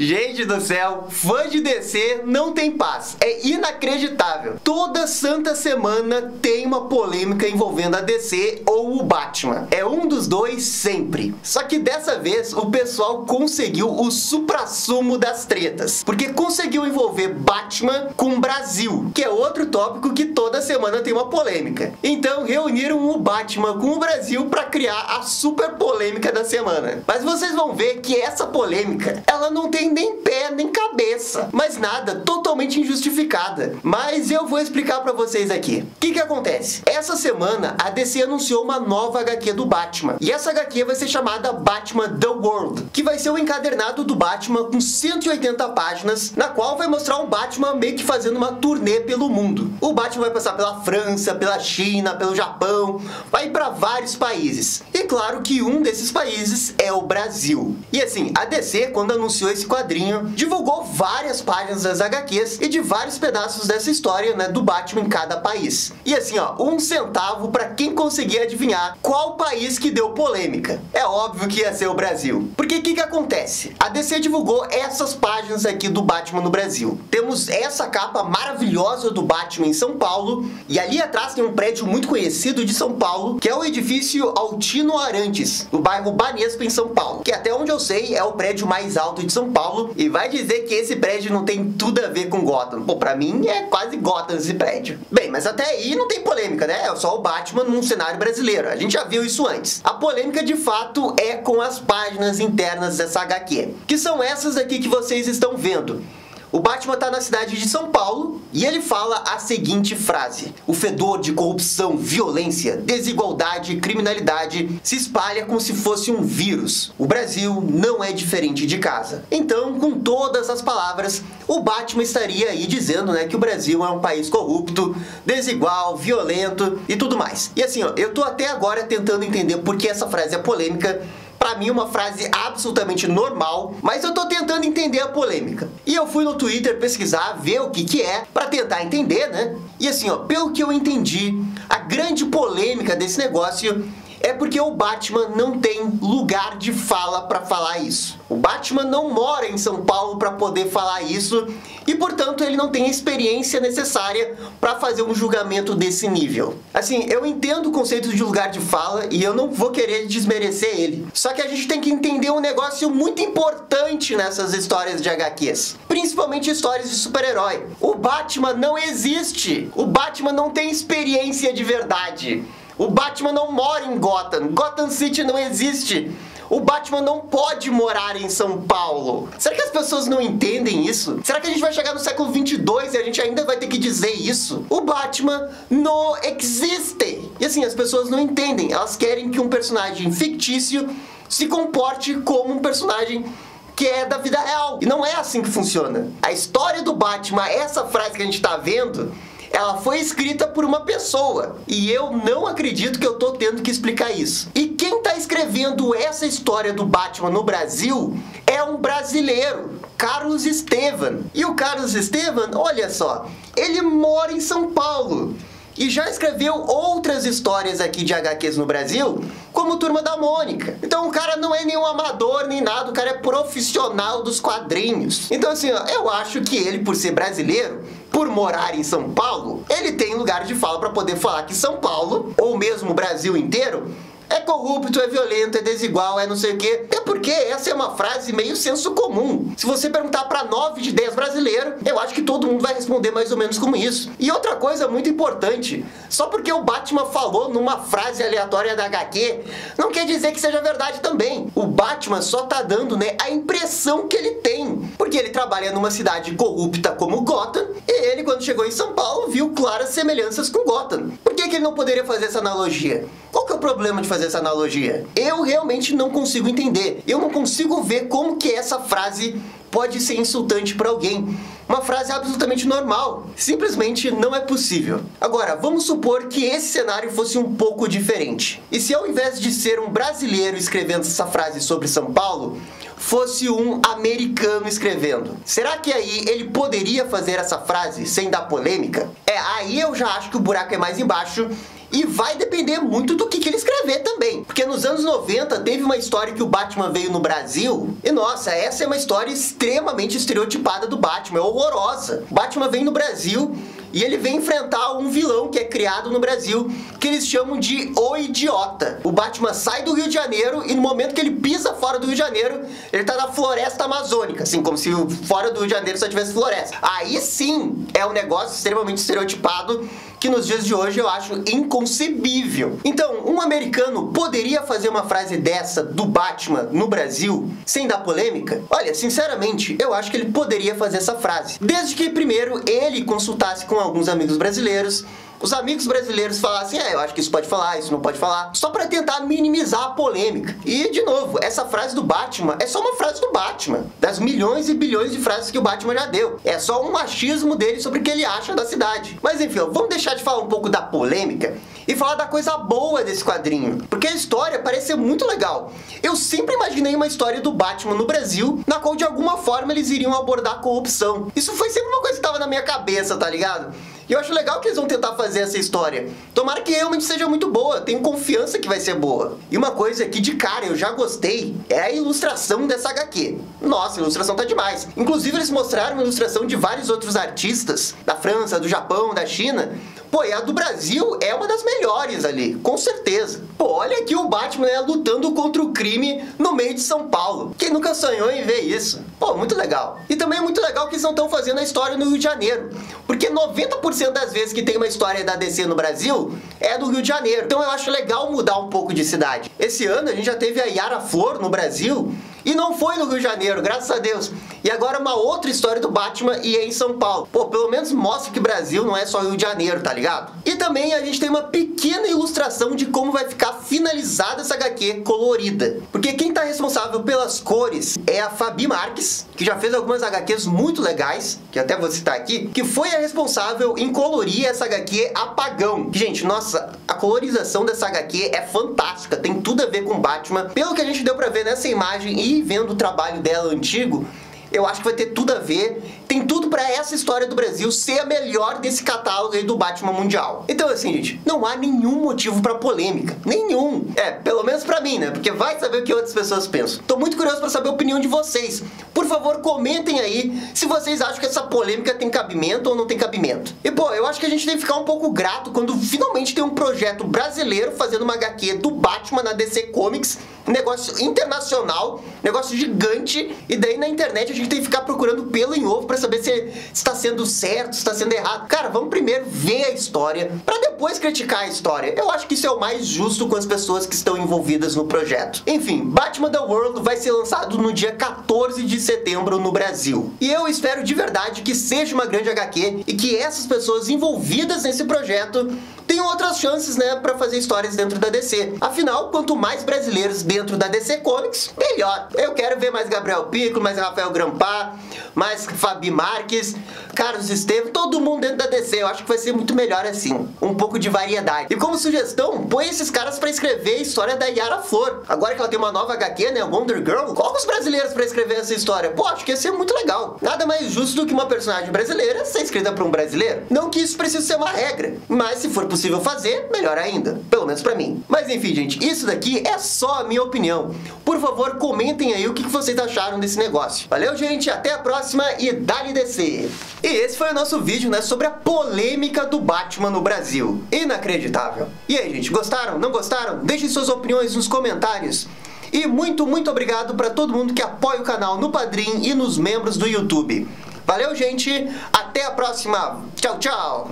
Gente do céu, fã de DC não tem paz. É inacreditável. Toda santa semana tem uma polêmica envolvendo a DC ou o Batman. É um dos dois sempre. Só que dessa vez o pessoal conseguiu o suprassumo das tretas. Porque conseguiu envolver Batman com o Brasil, que é outro tópico que toda semana tem uma polêmica. Então reuniram o Batman com o Brasil para criar a super polêmica da semana. Mas vocês vão ver que essa polêmica, ela não tem nem pé nem cabeça, mas nada, totalmente injustificada. Mas eu vou explicar para vocês aqui. O que que acontece? Essa semana a DC anunciou uma nova HQ do Batman. E essa HQ vai ser chamada Batman The World, que vai ser o um encadernado do Batman com 180 páginas, na qual vai mostrar um Batman meio que fazendo uma turnê pelo mundo. O Batman vai passar pela França, pela China, pelo Japão, vai para vários países. E claro que um desses países é o Brasil. E assim, a DC quando anunciou esse divulgou várias páginas das HQs e de vários pedaços dessa história, né, do Batman em cada país. E assim, ó, um centavo para quem conseguir adivinhar qual país que deu polêmica. É óbvio que ia ser o Brasil. Porque o que que acontece? A DC divulgou essas páginas aqui do Batman no Brasil. Temos essa capa maravilhosa do Batman em São Paulo e ali atrás tem um prédio muito conhecido de São Paulo, que é o edifício Altino Arantes, no bairro Banespa em São Paulo, que até onde eu sei é o prédio mais alto de São Paulo e vai dizer que esse prédio não tem tudo a ver com Gotham. Pô, pra mim é quase Gotham esse prédio. Bem, mas até aí não tem polêmica, né? É só o Batman num cenário brasileiro. A gente já viu isso antes. A polêmica de fato é com as páginas internas dessa HQ, que são essas aqui que vocês estão vendo. O Batman está na cidade de São Paulo e ele fala a seguinte frase: O fedor de corrupção, violência, desigualdade e criminalidade se espalha como se fosse um vírus. O Brasil não é diferente de casa. Então, com todas as palavras, o Batman estaria aí dizendo, né, que o Brasil é um país corrupto, desigual, violento e tudo mais. E assim, ó, eu tô até agora tentando entender por que essa frase é polêmica para mim uma frase absolutamente normal, mas eu tô tentando entender a polêmica. E eu fui no Twitter pesquisar, ver o que que é, para tentar entender, né? E assim, ó, pelo que eu entendi, a grande polêmica desse negócio é porque o Batman não tem lugar de fala para falar isso. O Batman não mora em São Paulo para poder falar isso e, portanto, ele não tem a experiência necessária para fazer um julgamento desse nível. Assim, eu entendo o conceito de lugar de fala e eu não vou querer desmerecer ele. Só que a gente tem que entender um negócio muito importante nessas histórias de HQs, principalmente histórias de super-herói. O Batman não existe. O Batman não tem experiência de verdade. O Batman não mora em Gotham. Gotham City não existe. O Batman não pode morar em São Paulo. Será que as pessoas não entendem isso? Será que a gente vai chegar no século 22 e a gente ainda vai ter que dizer isso? O Batman não existe. E assim, as pessoas não entendem. Elas querem que um personagem fictício se comporte como um personagem que é da vida real. E não é assim que funciona. A história do Batman, essa frase que a gente tá vendo, ela foi escrita por uma pessoa. E eu não acredito que eu tô tendo que explicar isso. E quem tá escrevendo essa história do Batman no Brasil é um brasileiro. Carlos Estevan. E o Carlos Estevan, olha só, ele mora em São Paulo e já escreveu outras histórias aqui de HQs no Brasil, como Turma da Mônica. Então o cara não é nenhum amador nem nada, o cara é profissional dos quadrinhos. Então assim, ó, eu acho que ele, por ser brasileiro, por morar em São Paulo, ele tem lugar de fala para poder falar que São Paulo, ou mesmo o Brasil inteiro, é corrupto, é violento, é desigual, é não sei o quê. Até porque essa é uma frase meio senso comum. Se você perguntar para 9 de 10 brasileiros, eu acho que todo mundo vai responder mais ou menos como isso. E outra coisa muito importante, só porque o Batman falou numa frase aleatória da HQ, não quer dizer que seja verdade também. O Batman só tá dando, né, a impressão que ele tem. Porque ele trabalha numa cidade corrupta como Gotham, e ele, quando chegou em São Paulo, viu claras semelhanças com Gotham. Por que, que ele não poderia fazer essa analogia? Qual o problema de fazer essa analogia? Eu realmente não consigo entender. Eu não consigo ver como que essa frase pode ser insultante para alguém. Uma frase absolutamente normal. Simplesmente não é possível. Agora, vamos supor que esse cenário fosse um pouco diferente. E se ao invés de ser um brasileiro escrevendo essa frase sobre São Paulo, fosse um americano escrevendo? Será que aí ele poderia fazer essa frase sem dar polêmica? Aí eu já acho que o buraco é mais embaixo e vai depender muito do que, que ele escrever também. Porque nos anos 90 teve uma história que o Batman veio no Brasil. E nossa, essa é uma história extremamente estereotipada do Batman, é horrorosa. O Batman vem no Brasil e ele vem enfrentar um vilão que é criado no Brasil, que eles chamam de O Idiota. O Batman sai do Rio de Janeiro e no momento que ele pisa fora do Rio de Janeiro, ele tá na floresta amazônica, assim, como se fora do Rio de Janeiro só tivesse floresta. Aí sim é um negócio extremamente estereotipado que nos dias de hoje eu acho inconcebível. Então, um americano poderia fazer uma frase dessa do Batman no Brasil sem dar polêmica? Olha, sinceramente, eu acho que ele poderia fazer essa frase. Desde que primeiro ele consultasse com alguns amigos brasileiros os amigos brasileiros falassem, é, eu acho que isso pode falar, isso não pode falar, só para tentar minimizar a polêmica. E, de novo, essa frase do Batman é só uma frase do Batman, das milhões e bilhões de frases que o Batman já deu. É só um machismo dele sobre o que ele acha da cidade. Mas enfim, vamos deixar de falar um pouco da polêmica e falar da coisa boa desse quadrinho, porque a história parece ser muito legal. Eu sempre imaginei uma história do Batman no Brasil, na qual de alguma forma eles iriam abordar corrupção. Isso foi sempre uma coisa que estava na minha cabeça, tá ligado? E eu acho legal que eles vão tentar fazer essa história. Tomara que realmente seja muito boa, tenho confiança que vai ser boa. E uma coisa que de cara eu já gostei é a ilustração dessa HQ. Nossa, a ilustração tá demais. Inclusive eles mostraram ilustração de vários outros artistas, da França, do Japão, da China. Pô, e a do Brasil é uma das melhores ali, com certeza. Pô, olha aqui o Batman né, lutando contra o crime no meio de São Paulo. Quem nunca sonhou em ver isso? Pô, muito legal. E também é muito legal que eles não estão fazendo a história no Rio de Janeiro. Porque 90% 90% das vezes que tem uma história da DC no Brasil é do Rio de Janeiro. Então eu acho legal mudar um pouco de cidade. Esse ano a gente já teve a Yara Flor no Brasil e não foi no Rio de Janeiro, graças a Deus. E agora uma outra história do Batman e é em São Paulo. Pô, pelo menos mostra que Brasil não é só Rio de Janeiro, tá ligado? E também a gente tem uma pequena ilustração de como vai ficar finalizada essa HQ colorida. Porque quem tá responsável pelas cores é a Fabi Marques, que já fez algumas HQs muito legais, que até vou citar aqui, que foi a responsável em colorir essa HQ apagão. Gente, nossa, a colorização dessa HQ é fantástica, tem tudo a ver com Batman. Pelo que a gente deu pra ver nessa imagem e vendo o trabalho dela antigo, eu acho que vai ter tudo a ver. Tem tudo para essa história do Brasil ser a melhor desse catálogo aí do Batman Mundial. Então, assim, gente, não há nenhum motivo para polêmica. Nenhum. É, pelo menos para mim, né? Porque vai saber o que outras pessoas pensam. Tô muito curioso para saber a opinião de vocês. Por favor, comentem aí se vocês acham que essa polêmica tem cabimento ou não tem cabimento. E, pô, eu acho que a gente tem que ficar um pouco grato quando finalmente tem um projeto brasileiro fazendo uma HQ do Batman na DC Comics. Negócio internacional, negócio gigante. E daí na internet a gente tem que ficar procurando pelo em ovo para saber se está sendo certo, se está sendo errado. Cara, vamos primeiro ver a história para depois criticar a história. Eu acho que isso é o mais justo com as pessoas que estão envolvidas no projeto. Enfim, Batman The World vai ser lançado no dia 14 de setembro no Brasil. E eu espero de verdade que seja uma grande HQ e que essas pessoas envolvidas nesse projeto tenham outras chances, né, para fazer histórias dentro da DC. Afinal, quanto mais brasileiros dentro da DC Comics, melhor. Eu quero ver mais Gabriel Pico, mais Rafael Grampar, mais Fabi Marques, Carlos Estevam, todo mundo dentro da DC. Eu acho que vai ser muito melhor assim. Um pouco de variedade. E como sugestão, põe esses caras para escrever a história da Yara Flor. Agora que ela tem uma nova HQ, né? Wonder Girl, coloca os brasileiros para escrever essa história. Pô, acho que ia ser muito legal. Nada mais justo do que uma personagem brasileira ser escrita por um brasileiro. Não que isso precise ser uma regra, mas se for possível fazer, melhor ainda. Pelo menos para mim. Mas enfim, gente, isso daqui é só a minha opinião. Por favor, comentem aí o que vocês acharam desse negócio. Valeu, gente, até a próxima e dale descer. E esse foi o nosso vídeo, né, sobre a polêmica do Batman no Brasil. Inacreditável. E aí, gente, gostaram? Não gostaram? Deixem suas opiniões nos comentários. E muito, muito obrigado para todo mundo que apoia o canal no Padrim e nos membros do YouTube. Valeu, gente. Até a próxima. Tchau, tchau.